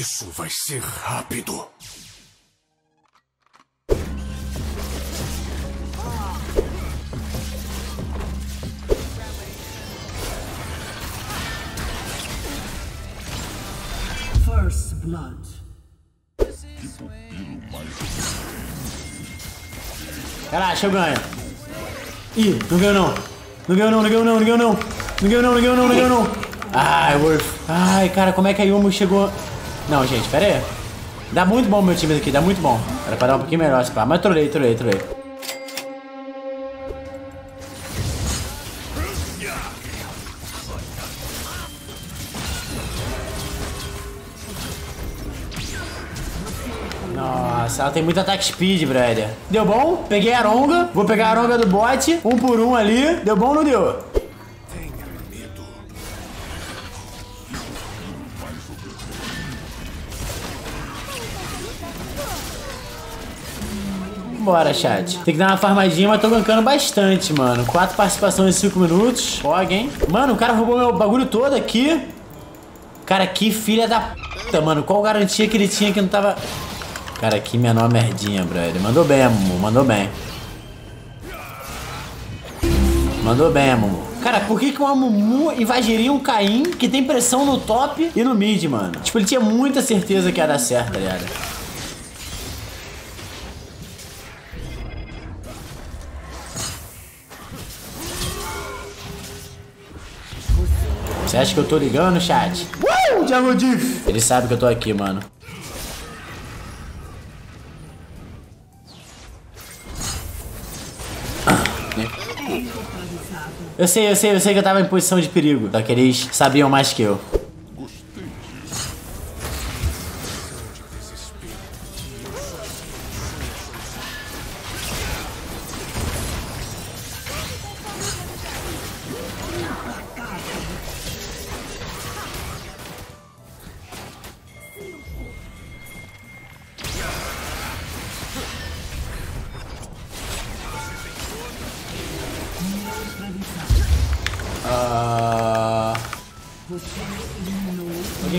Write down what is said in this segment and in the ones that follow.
Isso vai ser rápido. First blood. Relaxa, eu ganho. Ih, não ganhou não. Não ganhou não, não ganhou não, não ganhou não. Não ganhou não, não ganhou não, não ganhou não. Ai, Worth. Ai, cara, como é que a Yumo chegou... Não, gente, pera aí. Dá muito bom meu time aqui, dá muito bom. Era pra dar um pouquinho melhor, pá. Mas trolei, trolei, trolei. Nossa, ela tem muito ataque speed, brother. Deu bom? Peguei a Aronga. Vou pegar a Aronga do bot. Um por um ali. Deu bom ou não deu? Bora, chat. Tem que dar uma farmadinha, mas tô gankando bastante, mano. Quatro participações em cinco minutos. Fog, hein? Mano, o cara roubou meu bagulho todo aqui. Cara, que filha da puta, mano. Qual garantia que ele tinha que não tava... Cara, que menor merdinha, brother. Mandou bem, Mumu. Mandou bem. Mandou bem, Mumu. Cara, por que, que uma Mumu invadiria um Caim que tem pressão no top e no mid, mano? Tipo, ele tinha muita certeza que ia dar certo, tá? Você acha que eu tô ligando, chat? Uh, Django Diff! Ele sabe que eu tô aqui, mano. Eu sei, eu sei, eu sei que eu tava em posição de perigo. Só que eles sabiam mais que eu.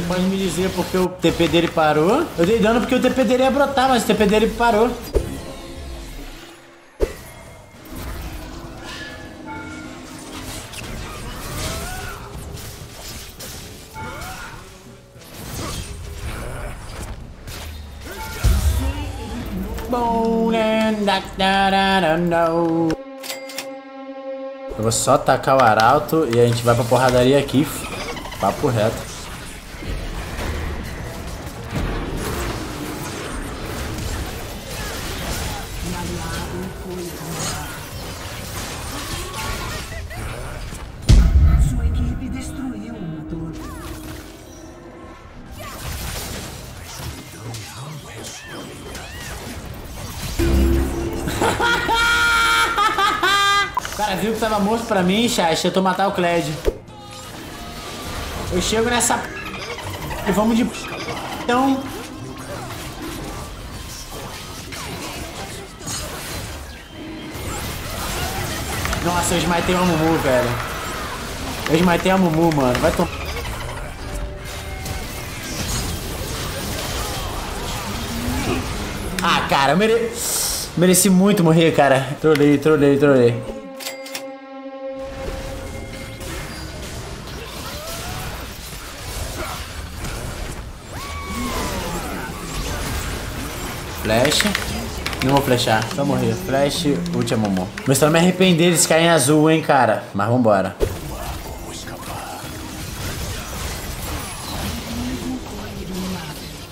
Alguém pode me dizer porque o TP dele parou? Eu dei dano porque o TP dele ia brotar, mas o TP dele parou. Eu vou só tacar o arauto e a gente vai pra porradaria aqui. Papo reto. Cara viu que tava morto pra mim, chat. Tô matar o Kled. Eu chego nessa. E vamos de. Então. Nossa, eu esmatei a Mumu, velho. Eu esmatei a Mumu, mano. Vai tomar. Ah, cara, eu mere... mereci muito morrer, cara. Trolei, trolei, trolei. Flash. Não vou flashar, só morrer. Flash, ult Momo. Mas só me arrepender cair em azul, hein, cara. Mas vambora.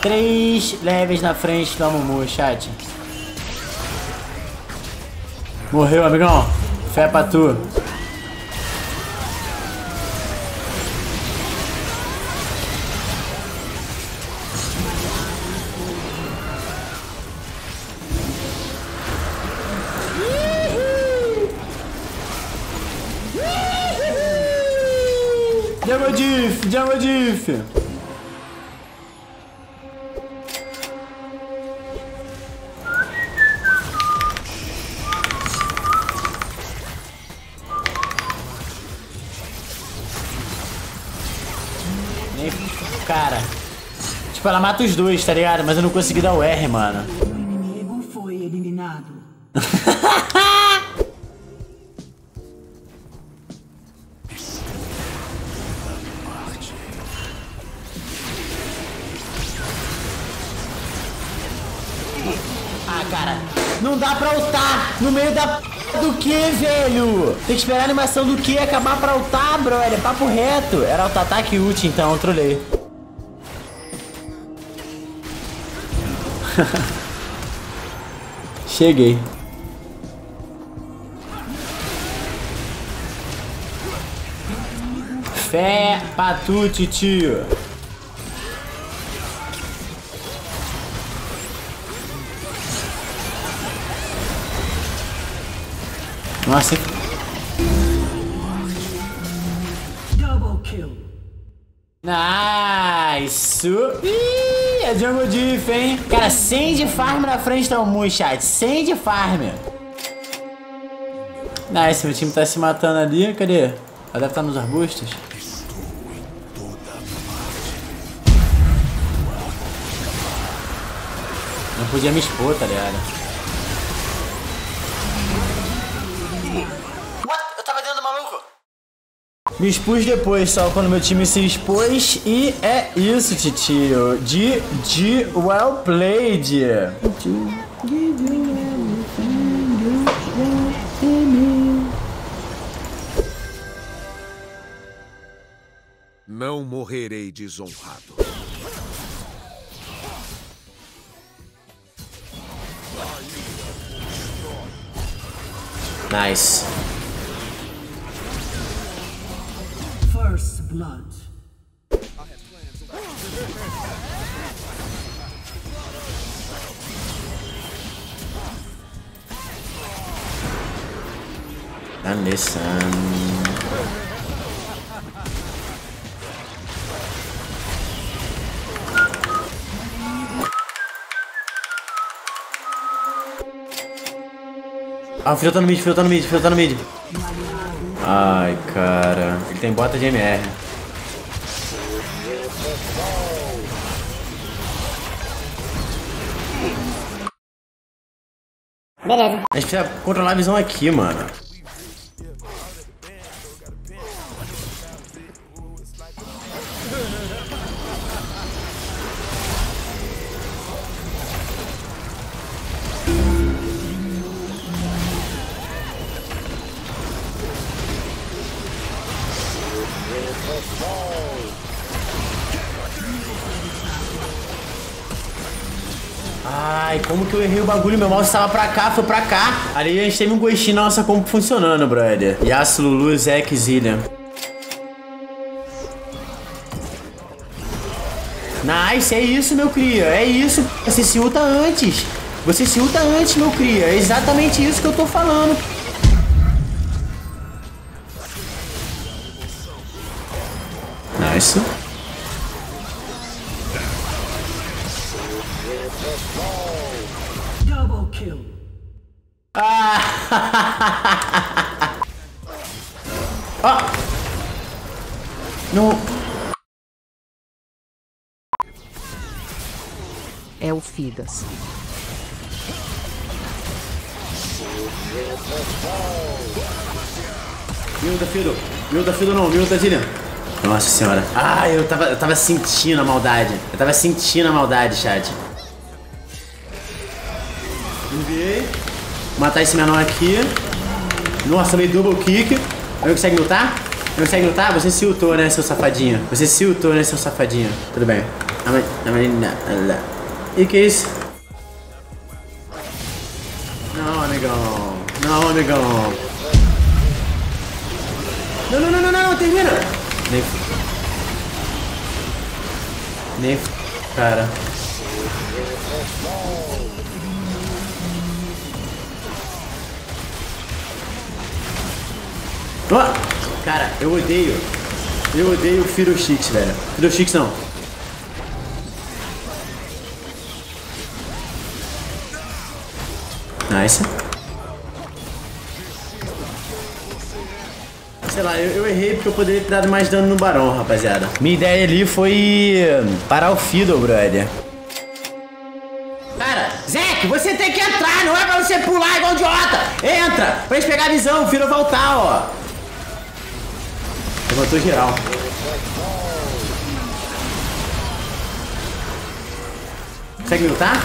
Três levels na frente do Amumu, chat. Morreu, amigão. Fé pra tu. Diff, Jungle Diff. Nem cara. Tipo, ela mata os dois, tá ligado? Mas eu não consegui dar o R, mano. O inimigo foi eliminado. Ah, cara, não dá pra ultar no meio da do que, velho? Tem que esperar a animação do que acabar pra ultar, brother. Papo reto. Era auto-ataque e ult, então, trolei. Cheguei. Fé pra tu, tio. Nossa. Nice! Ih, é Jungle Diff, hein? Cara, 100 de farm na frente da Mu, chat. 100 de farm. Nice, meu time tá se matando ali. Cadê? Ela deve estar nos arbustos. Não podia me expor, tá ligado? Me expus depois, só quando meu time se expôs. E é isso, titio. De, de well played. Não morrerei desonrado. Nice. Blood. And listen. Ah, o filho tá no mid, o filho tá no mid, o filho tá no mid. Ai, cara. Ele tem bota de MR. Beleza. A gente precisa controlar a visão aqui, mano. Ai, como que eu errei o bagulho? Meu mouse estava pra cá, foi pra cá. Ali a gente teve um gostinho na nossa compo funcionando, brother. Yasuo, Lulu, Zek, Zillian. Nice, é isso, meu cria. É isso. Você se ulta antes. Você se ulta antes, meu cria. É exatamente isso que eu tô falando. Nice. Double kill. Ó. No. É o Fidas. Miúda, filho. Miúda, filho não. Miúda, Zillian. Nossa senhora. Ah, eu tava, eu tava sentindo a maldade. Eu tava sentindo a maldade, chat. Enviei. Matar esse menor aqui. Nossa, meio double kick. Não consegue lutar? Não consegue lutar? Você se ultou, né, seu safadinho? Você se ultou, né, seu safadinho? Tudo bem. E que isso? Não, amigão. Não, amigão. Não, não, não, não, não, termina! Nem. Nem. Cara. Cara, eu odeio. Eu odeio o Firoshix, velho. Firoshix não. Nice. sei lá, eu, eu errei porque eu poderia ter dado mais dano no Barão, rapaziada. Minha ideia ali foi parar o Fiddle, brother. Cara, Zeke, você tem que entrar, não é pra você pular igual idiota! Entra! Pra gente pegar a visão, o Fiddle voltar, ó. Levantou geral. Consegue lutar?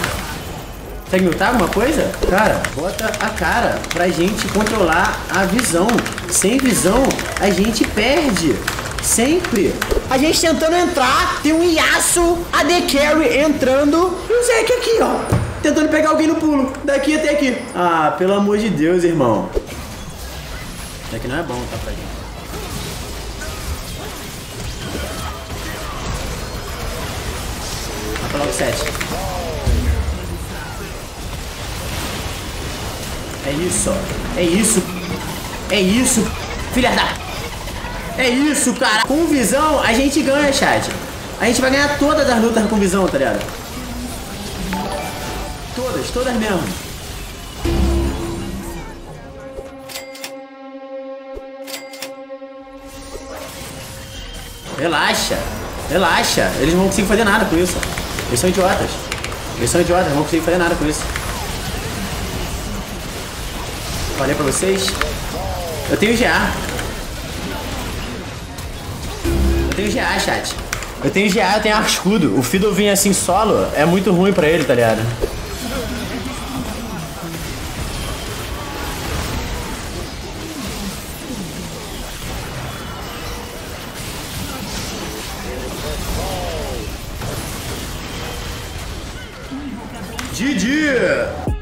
Consegue lutar alguma coisa? Cara, bota a cara pra gente controlar a visão. Sem visão, a gente perde. Sempre. A gente tentando entrar, tem um Yasuo, a The Carry entrando e o Zeke aqui, ó. Tentando pegar alguém no pulo. Daqui até aqui. Ah, pelo amor de Deus, irmão. Isso aqui não é bom, tá pra gente. Vai pra logo 7. É isso, é isso, é isso, filha da... É isso, cara. Com visão, a gente ganha, chat. A gente vai ganhar todas as lutas com visão, tá ligado? Todas, todas mesmo. Relaxa, relaxa. Eles não vão conseguir fazer nada com isso. Eles são idiotas. Eles são idiotas, não vão conseguir fazer nada com isso. Falei pra vocês. Eu tenho GA. Eu tenho GA, chat. Eu tenho GA, eu tenho arco escudo. O Fiddle vir assim solo é muito ruim pra ele, tá ligado? Yeah.